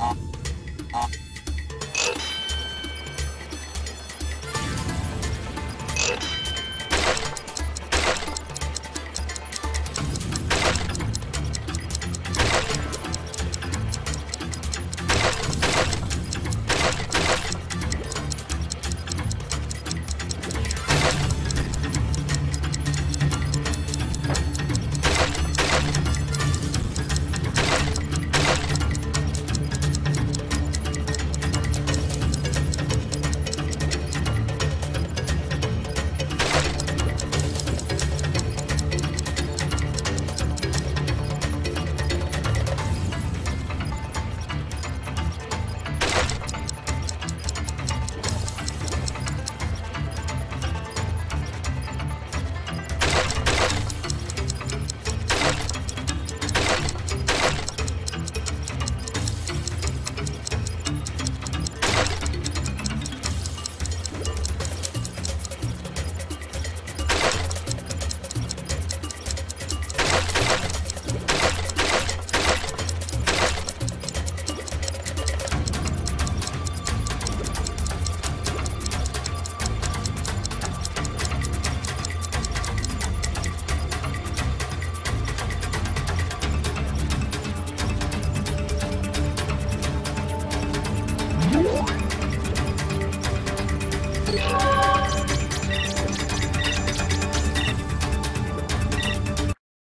Uh,